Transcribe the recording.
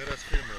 Teraz filmy.